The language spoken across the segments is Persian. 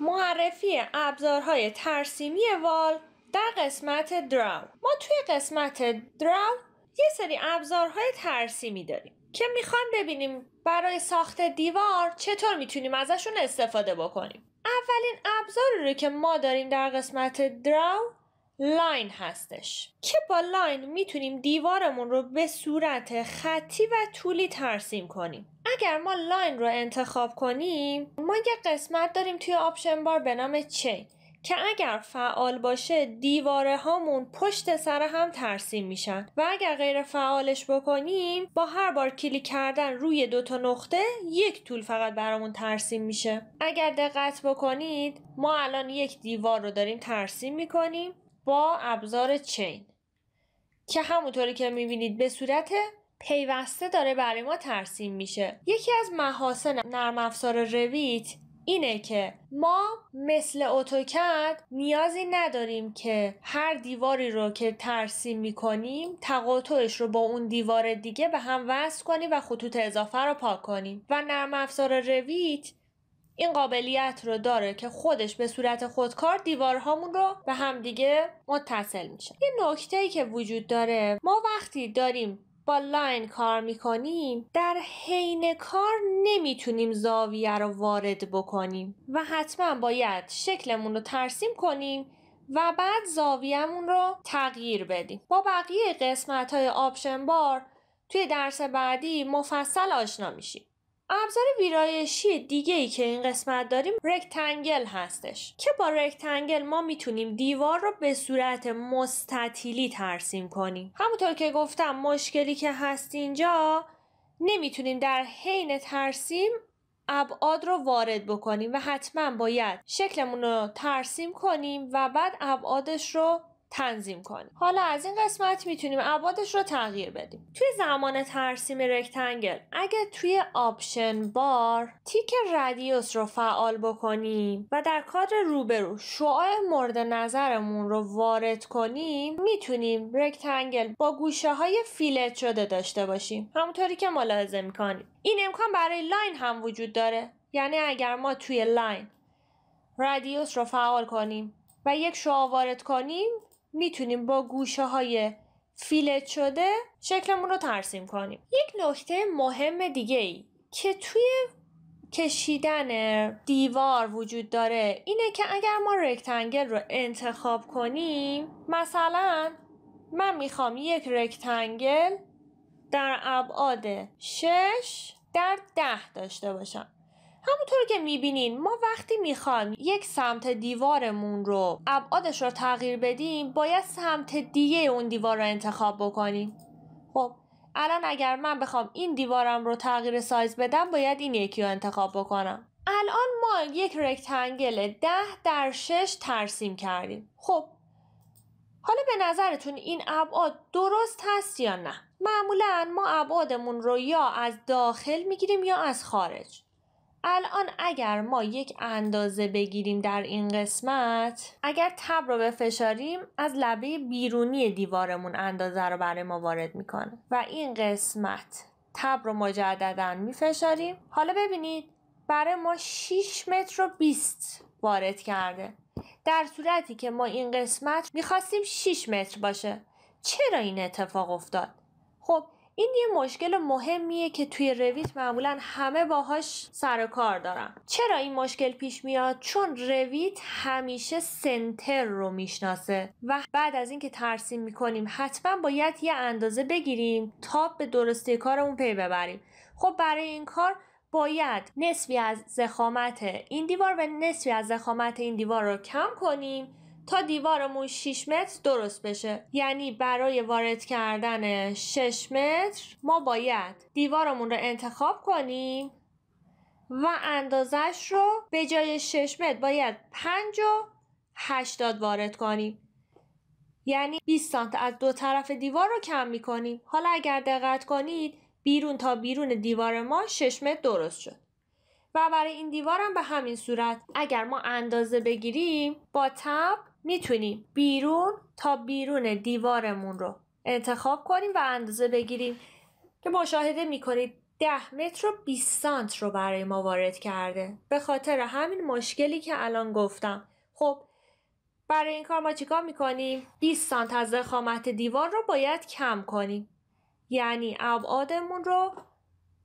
معرفی ابزارهای ترسیمی wall در قسمت draw. ما توی قسمت draw یه سری ابزارهای ترسیمی داریم که می‌خوایم ببینیم برای ساخت دیوار چطور می‌تونیم ازشون استفاده بکنیم. اولین ابزاری رو که ما داریم در قسمت draw line هستش. که با line می‌تونیم دیوارمون رو به صورت خطی و طولی ترسیم کنیم. اگر ما line رو انتخاب کنیم ما یه قسمت داریم توی option bar به نام chain که اگر فعال باشه دیواره هامون پشت سر هم ترسیم میشن. و اگر غیر فعالش بکنیم با هر بار کلیک کردن روی دو تا نقطه یک طول فقط برامون ترسیم میشه. اگر دقت بکنید ما الان یک دیوار رو داریم ترسیم می‌کنیم. با ابزار chain که همونطوری که می‌بینید به صورت پیوسته داره برای ما ترسیم میشه. یکی از محاسن نرم افزار رویت اینه که ما مثل اتوکد نیازی نداریم که هر دیواری رو که ترسیم می‌کنیم تقاطعش رو با اون دیوار دیگه به هم وصل کنیم و خطوط اضافه رو پاک کنیم. و نرم افزار رویت این قابلیت رو داره که خودش به صورت خودکار دیوارهامون رو به هم دیگه متصل میشه. یه نکته ای که وجود داره ما وقتی داریم با line کار می‌کنیم در حین کار نمی‌تونیم زاویه رو وارد بکنیم و حتما باید شکلمون رو ترسیم کنیم و بعد زاویهمون رو تغییر بدیم. با بقیه قسمت های option bar توی درس بعدی مفصل آشنا میشیم. ابزار ویرایشی دیگه ای که این قسمت داریم rectangle هستش. که با rectangle ما می‌تونیم دیوار رو به صورت مستطیلی ترسیم کنیم. همونطور که گفتم مشکلی که هست اینجا نمی‌تونیم در حین ترسیم ابعاد رو وارد بکنیم و حتما باید شکلمون رو ترسیم کنیم و بعد ابعادش رو تنظیم کنیم. حالا از این قسمت می‌تونیم ابعادش رو تغییر بدیم. توی زمان ترسیم rectangle اگه توی option bar تیک radius رو فعال بکنیم و در کادر روبرو شعاع مورد نظرمون رو وارد کنیم می‌تونیم rectangle با گوشه های fillet شده داشته باشیم. همونطوری که ملاحظه می‌کنیم. این امکان برای line هم وجود داره. یعنی اگر ما توی line radius رو فعال کنیم و یک شعاع وارد کنیم می‌تونیم با گوشه های fillet شده شکلمون رو ترسیم کنیم. یک نکته مهم دیگه ای که توی کشیدن دیوار وجود داره اینه که اگر ما rectangle رو انتخاب کنیم مثلا من می‌خوام یک rectangle در ابعاد 6 در 10 داشته باشم. همونطور که می‌بینین ما وقتی می‌خوایم یک سمت دیوارمون رو ابعادش رو تغییر بدیم باید سمت دیگه اون دیوار رو انتخاب بکنیم. خب الان اگر من بخوام این دیوارم رو تغییر سایز بدم باید این یکی رو انتخاب بکنم. الان ما یک rectangle ده در شش ترسیم کردیم. خب حالا به نظرتون این ابعاد درست هست یا نه؟ معمولا ما ابعادمون رو یا از داخل می‌گیریم یا از خارج. الان اگر ما یک اندازه بگیریم در این قسمت اگر تب رو بفشاریم از لبه بیرونی دیوارمون اندازه رو برای ما وارد می‌کنه. و این قسمت تب رو مجددا میفشاریم. حالا ببینید برای ما 6 متر و 20 وارد کرده. در صورتی که ما این قسمت می‌خواستیم 6 متر باشه. چرا این اتفاق افتاد؟ خب این یه مشکل مهمیه که توی رویت معمولا همه باهاش سر و کار دارن. چرا این مشکل پیش میاد؟ چون رویت همیشه سنتر رو می‌شناسه و بعد از اینکه ترسیم می‌کنیم حتما باید یه اندازه بگیریم تا به درستی کارمون پی ببریم. خب برای این کار باید نصفی از زخامت این دیوار و نصفی از زخامت این دیوار رو کم کنیم تا دیوارمون 6 متر درست بشه. یعنی برای وارد کردن 6 متر ما باید دیوارمون رو انتخاب کنیم و اندازش رو به جای 6 متر باید 5 و 80 وارد کنیم. یعنی 20 سانت از دو طرف دیوار رو کم می‌کنیم. حالا اگر دقت کنید بیرون تا بیرون دیوار ما 6 متر درست شد. و برای این دیوارم به همین صورت. اگر ما اندازه بگیریم با تب می‌تونیم بیرون تا بیرون دیوارمون رو انتخاب کنیم و اندازه بگیریم که مشاهده می‌کنید ده متر و 20 سانت رو برای ما وارد کرده. به خاطر همین مشکلی که الان گفتم. خب برای این کار ما چیکار می‌کنیم؟ 20 سانت از ضخامت دیوار رو باید کم کنیم. یعنی ابعادمون رو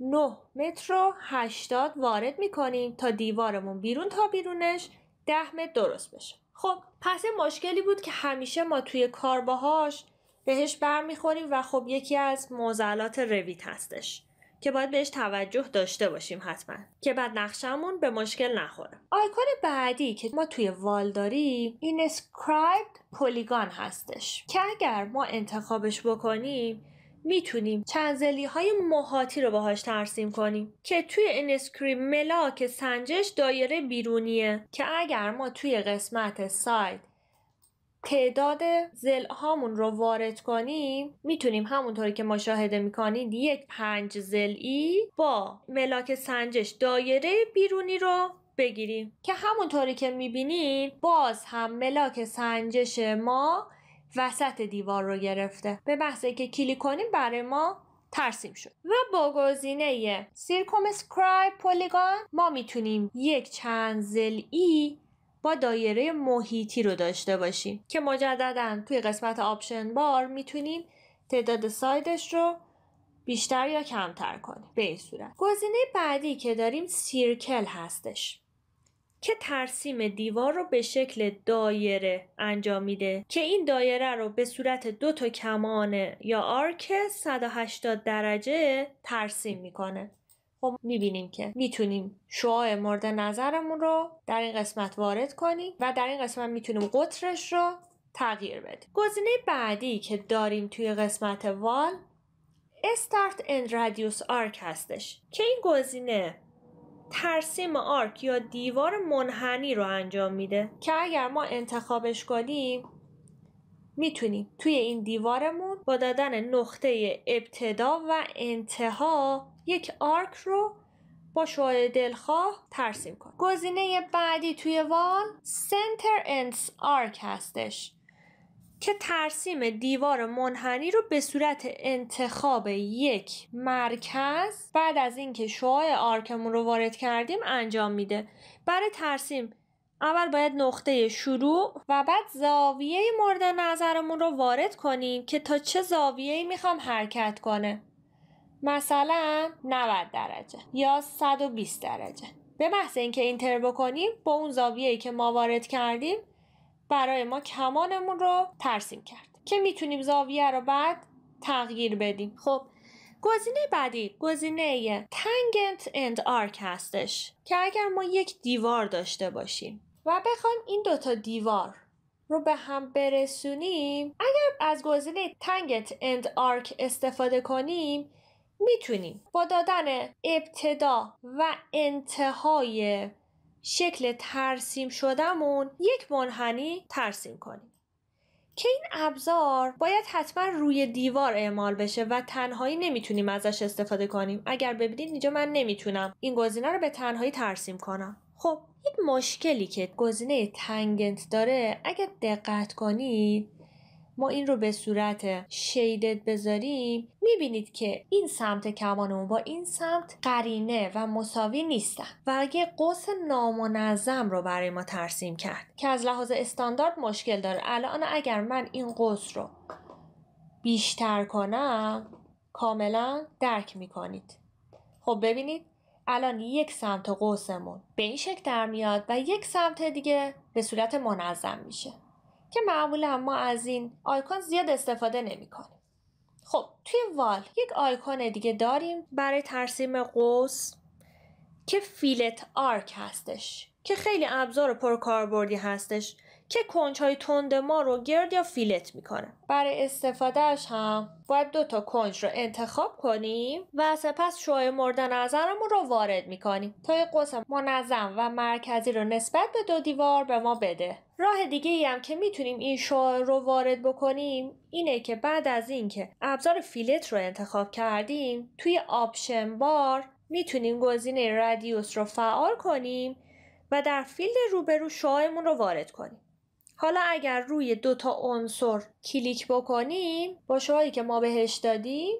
9 متر و 80 وارد می‌کنیم تا دیوارمون بیرون تا بیرونش. 10 متر درست بشه. خب پس این مشکلی بود که همیشه ما توی کارباهاش بهش برمیخوریم و خب یکی از معضلات Revit هستش که باید بهش توجه داشته باشیم حتما که بعد نقشمون به مشکل نخوره. آیکون بعدی که ما توی Wall داریم Inscribed Polygon هستش که اگر ما انتخابش بکنیم می‌تونیم چندضلعی‌های محاطی رو باهاش ترسیم کنیم که توی این ملاک سنجش دایره بیرونیه که اگر ما توی قسمت side تعداد زل هامون رو وارد کنیم می‌تونیم همونطوری که مشاهده می‌کنید یک پنج زلی با ملاک سنجش دایره بیرونی رو بگیریم. که همونطوری که می‌بینید باز هم ملاک سنجش ما وسط دیوار رو گرفته. به بحثی که کلیک کنیم برای ما ترسیم شد. و با گزینه سیرکوم سکرایب پولیگان ما می‌تونیم یک چند زلی با دایره محیطی رو داشته باشیم که مجددا توی قسمت Option Bar می‌تونیم تعداد side ش رو بیشتر یا کمتر کنیم. به این صورت. گزینه بعدی که داریم Circle هستش. که ترسیم دیوار رو به شکل دایره انجام میده که این دایره رو به صورت دو تا کمان یا Arc 180 درجه ترسیم می‌کنه. خب می‌بینیم که می‌تونیم شعاع مورد نظرمون رو در این قسمت وارد کنیم و در این قسمت می‌تونیم قطرش رو تغییر بدیم. گزینه بعدی که داریم توی قسمت وال Start and Radius Arc هستش که این گزینه ترسیم آرک یا دیوار منحنی رو انجام میده. که اگر ما انتخابش کنیم می‌تونیم توی این دیوارمون با دادن نقطه ابتدا و انتها یک آرک رو با شعاع دلخواه ترسیم کن گزینه بعدی توی Wall، Center Ends Arc هستش. که ترسیم دیوار منحنی رو به صورت انتخاب یک مرکز بعد از اینکه شعاع Arc مون رو وارد کردیم انجام میده. برای ترسیم اول باید نقطه شروع و بعد زاویه مورد نظرمون رو وارد کنیم که تا چه زاویه‌ای می‌خوام حرکت کنه. مثلا 90 درجه یا 120 درجه. به محض اینکه Enter بکنیم با اون زاویه‌ای که ما وارد کردیم برای ما کمانمون رو ترسیم کرد که می‌تونیم زاویه رو بعد تغییر بدیم. خب گزینه بعدی گزینه Tangent End Arc هستش که اگر ما یک دیوار داشته باشیم و بخوایم این دوتا دیوار رو به هم برسونیم اگر از گزینه Tangent End Arc استفاده کنیم می‌تونیم با دادن ابتدا و انتهای شکل ترسیم شدهمون یک منحنی ترسیم کنیم. که این ابزار باید حتما روی دیوار اعمال بشه و تنهایی نمی‌تونیم ازش استفاده کنیم. اگر ببینید اینجا من نمی‌تونم. این گزینه رو به تنهایی ترسیم کنم. خب یک مشکلی که گزینه تنگنت داره اگر دقت کنید ما این رو به صورت شیدد بذاریم می‌بینید که این سمت کمانمون با این سمت قرینه و مساوی نیستن. و یه قوس نامنظم رو برای ما ترسیم کرد که از لحاظ استاندارد مشکل داره الان اگر من این قوس رو بیشتر کنم کاملا درک می‌کنید. خب ببینید الان یک سمت قوسمون به این شکل در میاد و یک سمت دیگه به صورت منظم میشه. که معمولا ما از این آیکون زیاد استفاده نمی کنیم. خب توی Wall یک آیکون دیگه داریم برای ترسیم قوس که Fillet Arc هستش که خیلی ابزار پرکاربردی هستش که کنج های تند ما رو گرد یا Fillet می‌کنه. برای استفادهش هم باید دو تا کنج رو انتخاب کنیم و سپس شعاع مورد نظرمون رو وارد می‌کنیم. تا یک قوس منظم و مرکزی رو نسبت به دو دیوار به ما بده. راه دیگه ای هم که می‌تونیم این شعاع رو وارد بکنیم اینه که بعد از اینکه ابزار Fillet رو انتخاب کردیم توی Option Bar می‌تونیم گزینه Radius رو فعال کنیم و در field روبرو شعاعمون رو وارد کنیم. حالا اگر روی دو تا عنصر کلیک بکنیم با شعاعی که ما بهش دادیم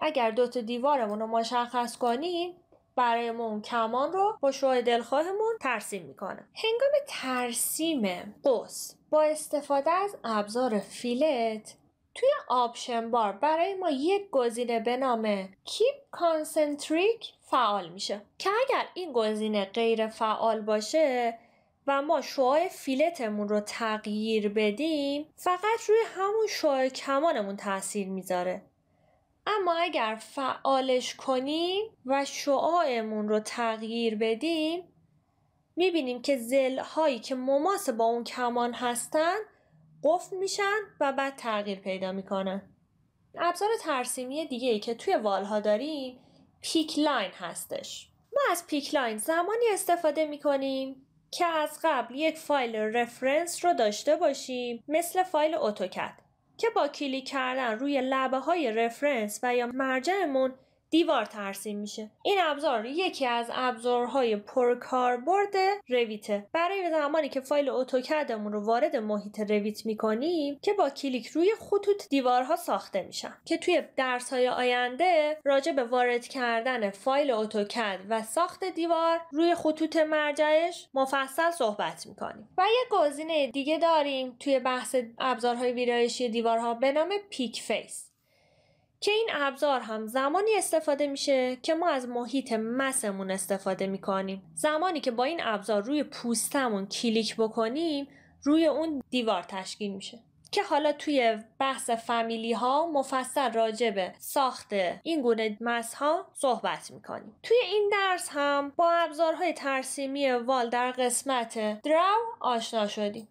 اگر دوتا دیوارمون رو مشخص کنیم برای ما اون کمان رو با شعاع دلخواهمون ترسیم می‌کنه. هنگام ترسیم قوس با استفاده از ابزار Fillet توی Option Bar برای ما یک گزینه به نام Keep Concentric فعال میشه. که اگر این گزینه غیر فعال باشه و ما شعاع فیلتمون رو تغییر بدیم فقط روی همون شعاع کمانمون تاثیر می‌ذاره. اما اگر فعالش کنیم و شعاعمون رو تغییر بدیم می‌بینیم که زل هایی که مماس با اون کمان هستن قفل میشن و بعد تغییر پیدا می‌کنن. ابزار ترسیمی دیگه ای که توی والها داریم پیک لاین هستش. ما از Pick Line زمانی استفاده می‌کنیم که از قبل یک فایل reference رو داشته باشیم مثل فایل AutoCAD که با کلیک کردن روی لبه های reference و یا مرجعمون دیوار ترسیم میشه. این ابزار یکی از ابزارهای پرکاربرد Revit ه برای زمانی که فایل AutoCAD مون رو وارد محیط Revit می‌کنیم که با کلیک روی خطوط دیوارها ساخته میشن. که توی درس های آینده راجع به وارد کردن فایل AutoCAD و ساخت دیوار روی خطوط مرجعش مفصل صحبت می‌کنیم. و یه گزینه دیگه داریم توی بحث ابزارهای ویرایشی دیوارها به نام Pick Face. که این ابزار هم زمانی استفاده میشه که ما از محیط مسمون استفاده می‌کنیم. زمانی که با این ابزار روی پوستمون کلیک بکنیم روی اون دیوار تشکیل میشه. که حالا توی بحث فامیلی ها مفصل راجع به ساخت این گونه مس ها صحبت می‌کنیم. توی این درس هم با ابزارهای ترسیمی وال در قسمت دراو آشنا شدیم.